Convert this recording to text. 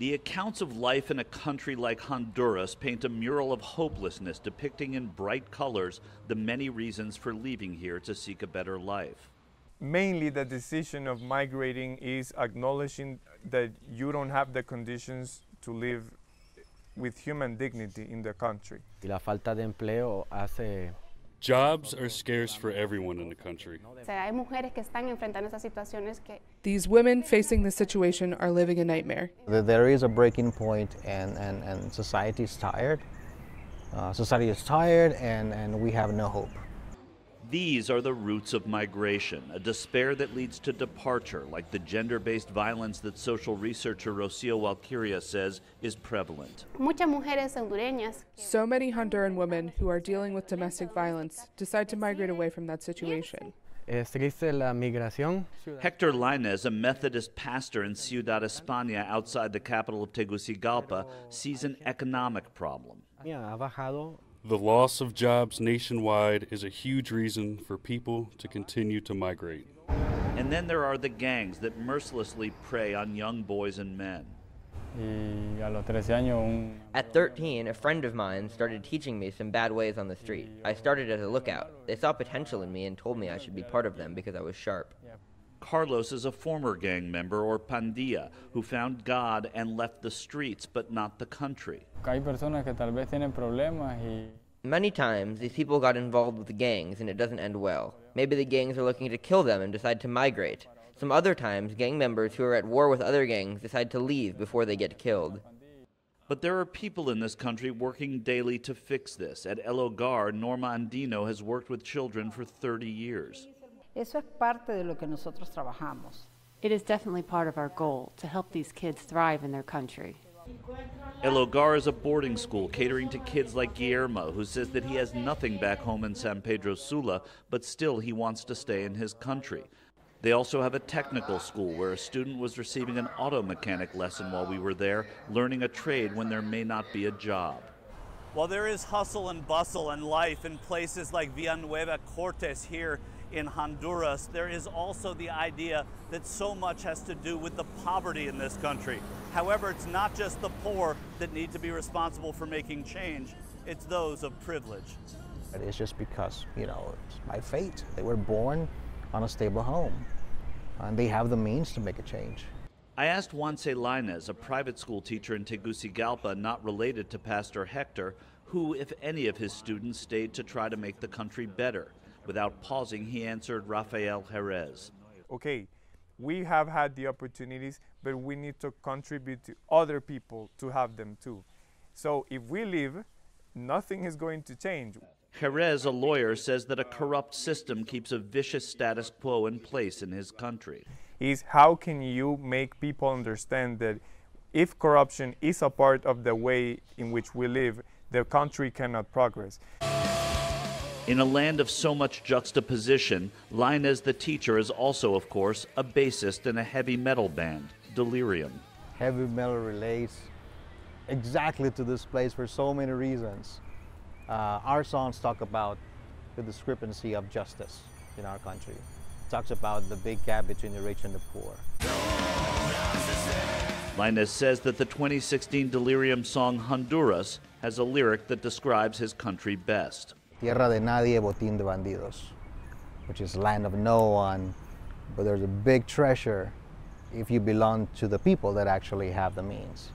The accounts of life in a country like Honduras paint a mural of hopelessness depicting in bright colors the many reasons for leaving here to seek a better life. Mainly, the decision of migrating is acknowledging that you don't have the conditions to live with human dignity in the country. Y la falta de empleo hace Jobs are scarce for everyone in the country. O sea, hay mujeres que están enfrentando esas situaciones que These women facing this situation are living a nightmare. There- There is a breaking point, and, and, and society is tired. Uh, society is tired, and, and we have no hope. These are the roots of migration, a despair that leads to departure, like the gender based violence that social researcher Rocio Walkiria says is prevalent. muchas mujeres hondureñas So many Honduran women who are dealing with domestic violence decide to migrate away from that situation. es triste la migración. Hector Lainez, a Methodist pastor in Ciudad España outside the capital of Tegucigalpa, sees an economic problem. Ha bajado The loss of jobs nationwide is a huge reason for people to continue to migrate. And then there are the gangs that mercilessly prey on young boys and men. Y a los 13 años un At 13, a friend of mine started teaching me some bad ways on the street. I started as a lookout. They saw potential in me and told me I should be part of them because I was sharp. Carlos is a former gang member or pandilla who found God and left the streets but not the country. hay personas que tal vez tienen problemas y Many times, these people got involved with the gangs and it doesn't end well. Maybe the gangs are looking to kill them and decide to migrate. Some other times, gang members who are at war with other gangs decide to leave before they get killed. But there are people in this country working daily to fix this. At El Hogar, Norma Andino has worked with children for 30 years. Eso es parte de lo que nosotros trabajamos. It is definitely part of our goal to help these kids thrive in their country. El Hogar is a boarding school catering to kids like Guillermo, who says that he has nothing back home in San Pedro Sula, but still he wants to stay in his country. They also have a technical school where a student was receiving an auto mechanic lesson while we were there, learning a trade when there may not be a job. While there is hustle and bustle and life in places like Villanueva Cortes here in Honduras, there is also the idea that so much has to do with the poverty in this country. However, it's not just the poor that need to be responsible for making change, it's those of privilege. It's just because, you know, it's by fate. They were born on a stable home, and they have the means to make a change. I asked Juanse Lainez, a private school teacher in Tegucigalpa not related to Pastor Hector, who, if any of his students, stayed to try to make the country better. Without pausing, he answered Rafael Jerez. Okay, we have had the opportunities, but we need to contribute to other people to have them too. So if we leave, nothing is going to change. Jerez, a lawyer, says that a corrupt system keeps a vicious status quo in place in his country. Is how can you make people understand that if corruption is a part of the way in which we live, the country cannot progress. In a land of so much juxtaposition, Lainez the teacher is also, of course, a bassist in a heavy metal band, Delirium. Heavy metal relates exactly to this place for so many reasons. Uh, our songs talk about the discrepancy of justice in our country. It talks about the big gap between the rich and the poor. Lainez says that the 2016 Delirium song Honduras has a lyric that describes his country best. Tierra de nadie, botín de bandidos, which is land of no one, but there's a big treasure if you belong to the people that actually have the means.